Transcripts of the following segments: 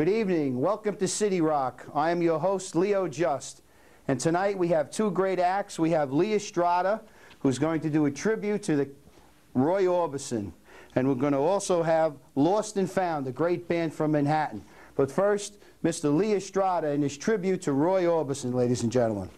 Good evening. Welcome to Citi Rock. I am your host, Leon Just. And tonight we have two great acts. We have Lee Estrada, who's going to do a tribute to the Roy Orbison. And we're going to also have Lost and Found, a great band from Manhattan. But first, Mr. Lee Estrada and his tribute to Roy Orbison, ladies and gentlemen.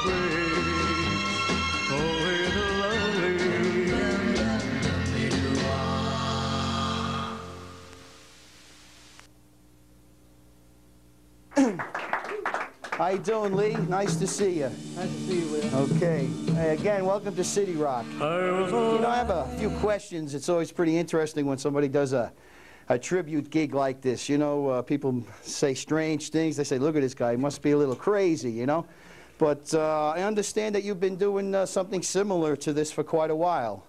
How you doing, Lee? Nice to see you. Nice to see you, Will. Okay. Hey, again, welcome to Citi Rock. I was You know, I have a few questions. It's always pretty interesting when somebody does a, a tribute gig like this. You know, uh, people say strange things. They say, look at this guy, he must be a little crazy, you know? But uh, I understand that you've been doing uh, something similar to this for quite a while.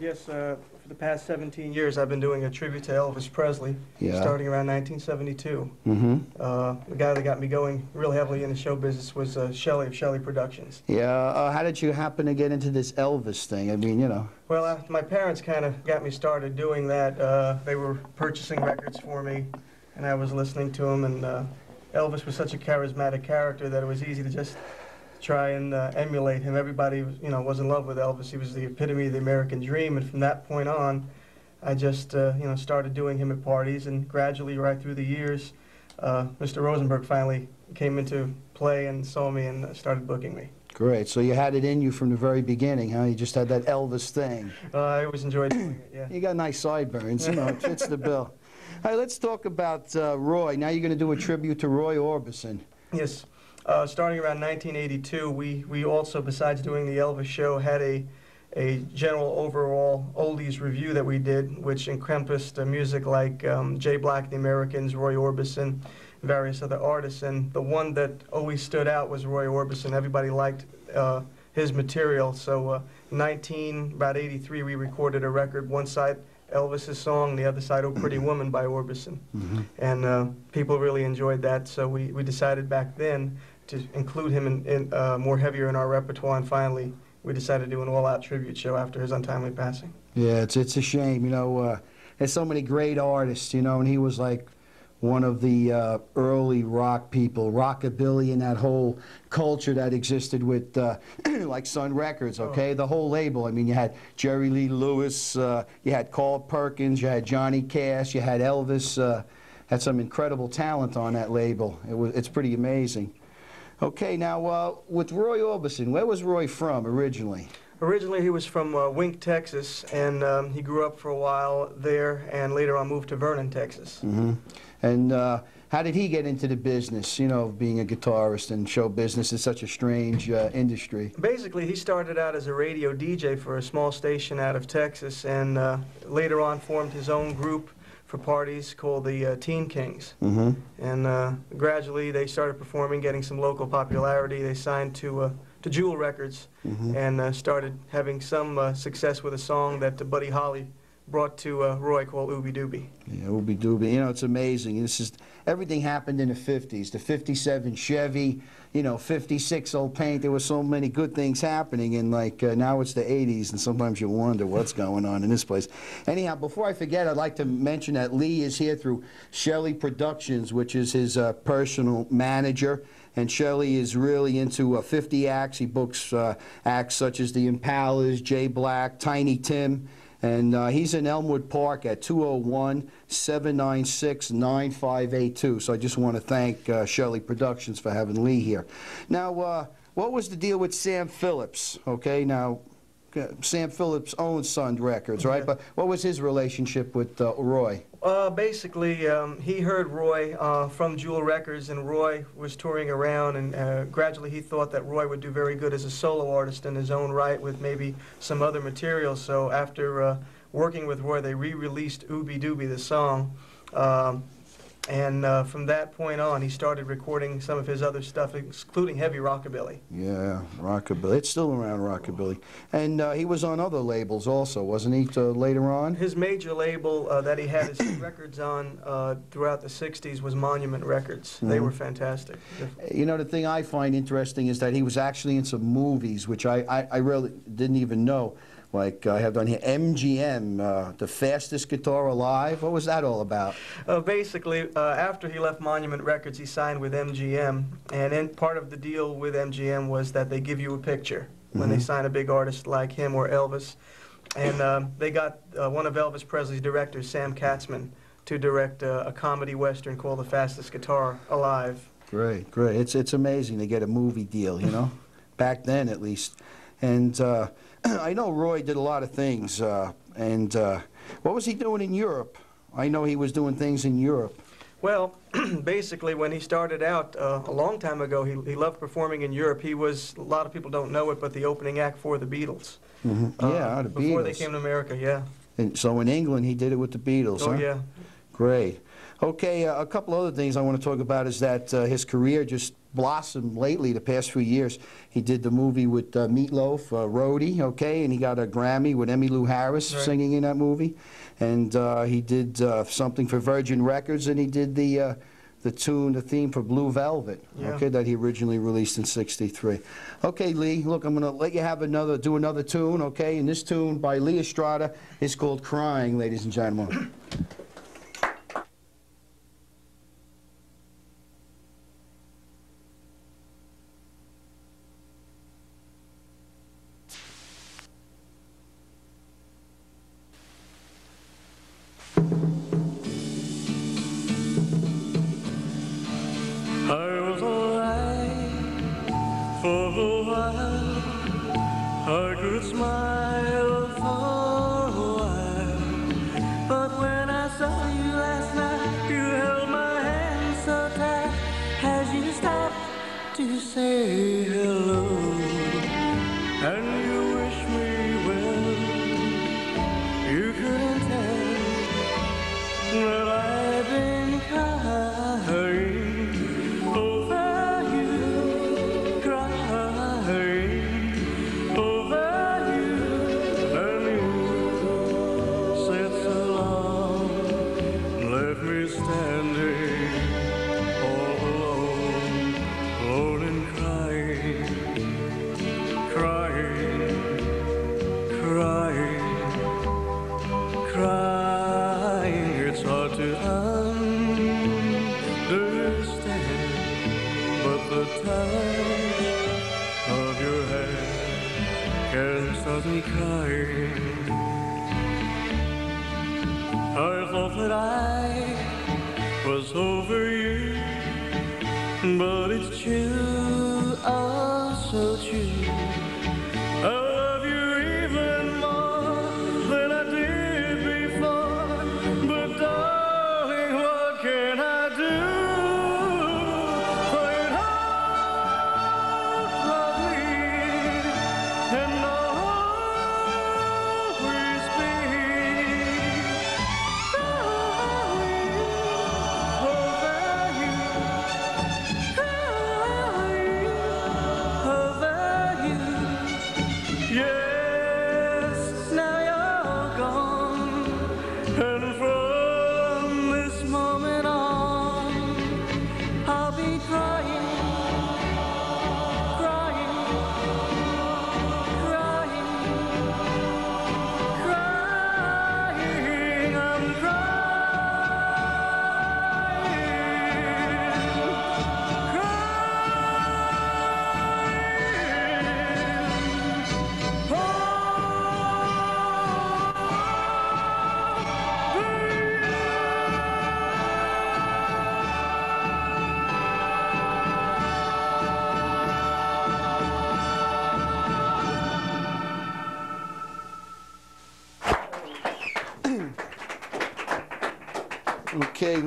Yes, uh, for the past 17 years, I've been doing a tribute to Elvis Presley, Yeah. starting around 1972. Mm-hmm. Uh, the guy that got me going real heavily in the show business was uh, Shelley of Shelley Productions. Yeah, uh, how did you happen to get into this Elvis thing? I mean, you know. Well, my parents kind of got me started doing that. Uh, they were purchasing records for me, and I was listening to them. And uh, Elvis was such a charismatic character that it was easy to just try and uh, emulate him. Everybody, was, you know, was in love with Elvis. He was the epitome of the American dream. And from that point on, I just, uh, you know, started doing him at parties. And gradually, right through the years, uh, Mr. Rosenberg finally came into play and saw me and started booking me. Great. So you had it in you from the very beginning, huh? You just had that Elvis thing. Uh, I always enjoyed doing it. Yeah. You got nice sideburns, you know, it fits the bill. All right, let's talk about uh, Roy. Now you're going to do a tribute to Roy Orbison. Yes. Uh, starting around 1982, we, we also, besides doing the Elvis show, had a, a general overall oldies review that we did, which encompassed uh, music like um, Jay Black, The Americans, Roy Orbison, various other artists. And the one that always stood out was Roy Orbison. Everybody liked uh, his material. So, uh, 19, about 83, we recorded a record. One side, Elvis's song, the other side, Oh Pretty Woman by Orbison. And uh, people really enjoyed that, so we, we decided back then to include him in, in uh, more heavier in our repertoire, and finally we decided to do an all-out tribute show after his untimely passing. Yeah, it's it's a shame, you know. Uh, there's so many great artists, you know, and he was like one of the uh, early rock people, rockabilly and that whole culture that existed with uh, like Sun Records, okay? The whole label. I mean, you had Jerry Lee Lewis, uh, you had Carl Perkins, you had Johnny Cash, you had Elvis. Uh, had some incredible talent on that label. It was, it's pretty amazing. Okay, now uh, with Roy Orbison, where was Roy from originally? Originally, he was from uh, Wink, Texas, and um, he grew up for a while there, and later on moved to Vernon, Texas. hmm And uh, how did he get into the business, you know, of being a guitarist and show business is such a strange uh, industry? Basically, he started out as a radio DJ for a small station out of Texas, and uh, later on formed his own group for parties called the uh, Teen Kings. hmm And uh, gradually, they started performing, getting some local popularity. They signed to uh, to Jewel Records Mhm. and uh, started having some uh, success with a song that uh, Buddy Holly brought to uh, Roy called Ooby Dooby. Yeah, Ooby Dooby. You know, it's amazing. This is everything happened in the 50s. The 57 Chevy, you know, 56 old paint. There were so many good things happening, and like uh, now it's the 80s, and sometimes you wonder what's going on in this place. Anyhow, before I forget, I'd like to mention that Lee is here through Shelley Productions, which is his uh, personal manager. And Shelley is really into uh, 50 acts. He books uh, acts such as the Impalas, Jay Black, Tiny Tim. And uh, he's in Elmwood Park at 201 796 9582. So I just want to thank uh, Shelley Productions for having Lee here. Now, uh, what was the deal with Sam Phillips? Okay, now, uh, Sam Phillips owns Sun Records, right? Yeah. But what was his relationship with uh, Roy? Uh, basically, um, he heard Roy uh, from Jewel Records, and Roy was touring around, and uh, gradually he thought that Roy would do very good as a solo artist in his own right with maybe some other material. So after uh, working with Roy, they re-released Ooby Dooby, the song. Um, and uh, from that point on, he started recording some of his other stuff, including heavy rockabilly. Yeah, Rockabilly. It's still around Rockabilly. And uh, he was on other labels also, wasn't he, to later on? His major label uh, that he had his records on uh, throughout the 60s was Monument Records. They Mhm. were fantastic. You know, the thing I find interesting is that he was actually in some movies, which I, I, I really didn't even know. Like I have down here, MGM, uh, the fastest guitar alive. What was that all about? Uh, basically, uh, after he left Monument Records, he signed with MGM, and in, part of the deal with MGM was that they give you a picture when they Mhm. sign a big artist like him or Elvis. And um, they got uh, one of Elvis Presley's directors, Sam Katzman, to direct uh, a comedy western called The Fastest Guitar Alive. Great, great. It's it's amazing to get a movie deal, you know, back then at least. And uh, I know Roy did a lot of things. Uh, and uh, what was he doing in Europe? I know he was doing things in Europe. Well, basically, when he started out uh, a long time ago, he, he loved performing in Europe. He was, a lot of people don't know it, but the opening act for the Beatles. hmm Uh, yeah, the Before they came to America, yeah. And so in England, he did it with the Beatles. Oh, huh? yeah. Great. Okay, uh, a couple other things I want to talk about is that uh, his career just blossomed lately the past few years. He did the movie with uh, Meatloaf, uh, Roadie, okay, and he got a Grammy with Emmylou Harris Right. singing in that movie. And uh, he did uh, something for Virgin Records, and he did the uh, the tune, the theme for Blue Velvet, Yeah. okay, that he originally released in '63. Okay, Lee, look, I'm going to let you have another, do another tune, okay? And this tune by Lee Estrada is called "Crying," ladies and gentlemen.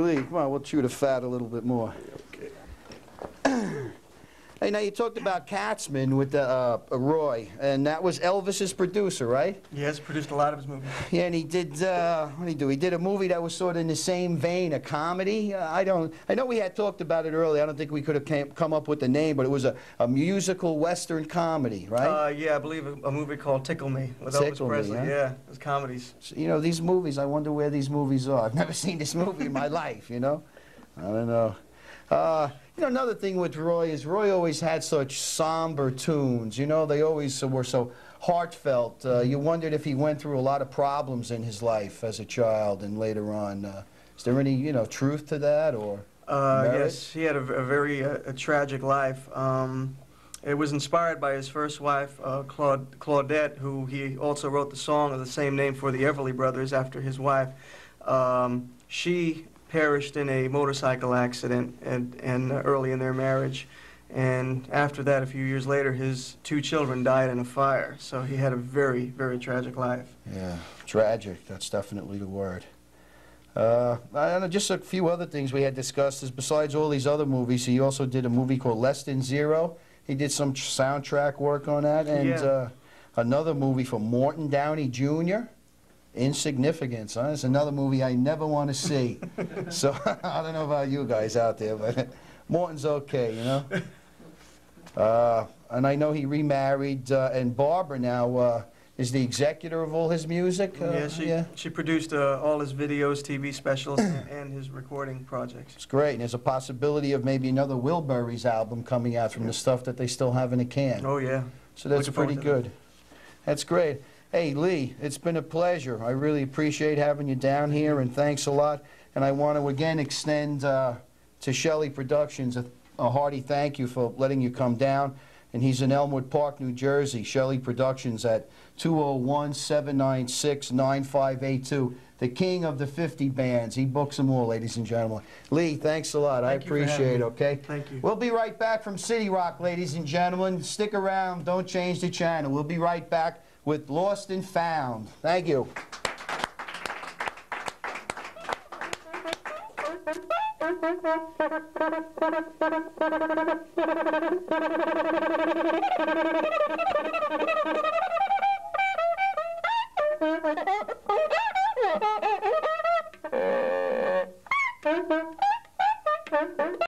Lee, come on, we'll chew the fat a little bit more. Hey, now you talked about Katzman with the, uh, Roy, and that was Elvis's producer, right? He has produced a lot of his movies. Yeah, and he did, uh, what did he do? He did a movie that was sort of in the same vein, a comedy. Uh, I don't, I know we had talked about it earlier. I don't think we could have came, come up with the name, but it was a, a musical Western comedy, right? Uh, yeah, I believe a, a movie called Tickle Me with Tickle Elvis Me, Presley. huh? Yeah, it was comedies. So, you know, these movies, I wonder where these movies are. I've never seen this movie in my life, you know? I don't know. Uh, you know, another thing with Roy is Roy always had such somber tunes. You know, they always were so heartfelt. Uh, you wondered if he went through a lot of problems in his life as a child and later on. Uh, is there any, you know, truth to that or? Uh, yes, he had a, a very uh, a tragic life. Um, it was inspired by his first wife, uh, Claude, Claudette, who he also wrote the song of the same name for the Everly Brothers after his wife. Um, she perished in a motorcycle accident and, and uh, early in their marriage. And after that, a few years later, his two children died in a fire. So he had a very, very tragic life. Yeah, tragic. That's definitely the word. Uh, I just a few other things we had discussed is besides all these other movies, he also did a movie called Less Than Zero. He did some tr- soundtrack work on that, and Yeah. uh, another movie for Morton Downey Jr. Insignificance. Huh? It's another movie I never want to see. so I don't know about you guys out there, but Morton's okay, you know. Uh, and I know he remarried, uh, and Barbara now uh, is the executor of all his music. Uh, yeah, she, she produced uh, all his videos, TV specials, and, and his recording projects. It's great. And there's a possibility of maybe another Wilburys album coming out from the stuff that they still have in a can. Oh, yeah. So that's looking pretty to that. good. That's great. Hey, Lee, it's been a pleasure. I really appreciate having you down here, and thanks a lot. And I want to again extend uh, to Shelley Productions a, a hearty thank you for letting you come down. And he's in Elmwood Park, New Jersey. Shelley Productions at 201 796 9582. The king of the 50 bands. He books them all, ladies and gentlemen. Lee, thanks a lot. I Thank having appreciate it, okay? Thank you. We'll be right back from Citi Rock, ladies and gentlemen. Stick around. Don't change the channel. We'll be right back with Lost and Found. Thank you.